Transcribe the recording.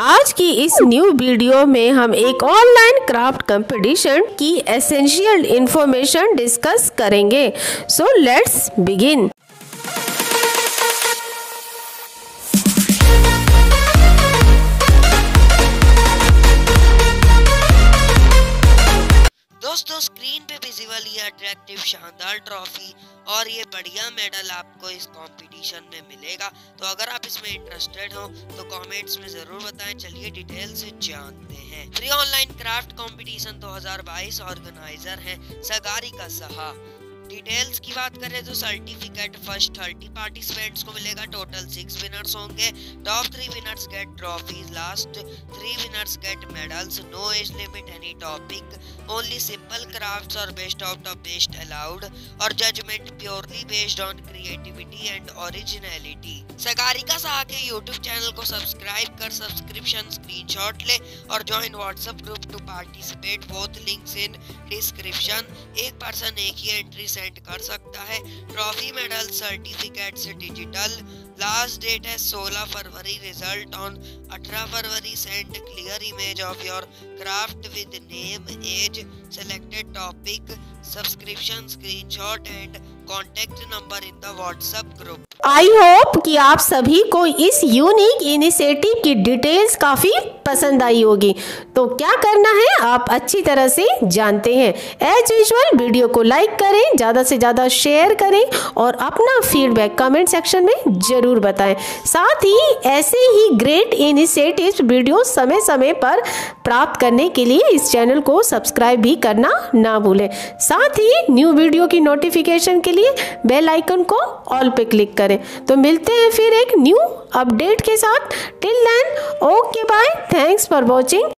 आज की इस न्यू वीडियो में हम एक ऑनलाइन क्राफ्ट कंपटीशन की एसेंशियल इंफॉर्मेशन डिस्कस करेंगे। सो लेट्स बिगिन दोस्तों स्क्रीन पे विजिबल ये अट्रैक्टिव शानदार ट्रॉफी और ये बढ़िया मेडल आपको इस कंपटीशन में मिलेगा। तो अगर आप इसमें इंटरेस्टेड हो तो कमेंट्स में ज़रूर बताएँ। चलिए डिटेल से जानते हैं। Pre online craft competition 2022 organiser है, सगारी का सहा। डिटेल्स की बात करें तो सर्टिफिकेट फ़र्स्ट थर्टी पार्टिसिपेंट्स को मिलेगा टोटल सिक्स विनर्स होंगे। Top three winners get trophies last three winners get medals no age limit any topic only simple crafts और best out of best allowed और judgement purely based on creativity and originality Sagarika Shah के YouTube channel को subscribe कर subscription screenshot ले और join WhatsApp group to participate both links in description एक person एक ही एंट्री सेंड कर सकता है। ट्रॉफी, मेडल, सर्टिफिकेट से डिजिटल। लास्ट डेट है 16 फरवरी result on 18 February send clear image of your craft with name age selected topic subscription screenshot and contact number in the WhatsApp group I hope कि आप सभी को इस unique initiative की details काफ़ी पसंद आई होगी। तो क्या करना है, आप अच्छी तरह से जानते हैं। एज यूजल वीडियो को लाइक करें, ज़्यादा से ज़्यादा शेयर करें और अपना फीडबैक कमेंट सेक्शन में ज़रूर बताएँ। साथ ही, ऐसे ही ग्रेट इनिशिएटिव वीडियो समय समय पर प्राप्त करने के लिए इस चैनल को सब्सक्राइब भी करना ना भूलें। साथ ही न्यू वीडियो की नोटिफिकेशन के लिए बेल आइकन को ऑल पे क्लिक करें। तो मिलते हैं फिर एक न्यू अपडेट के साथ। Till then okay bye thanks for watching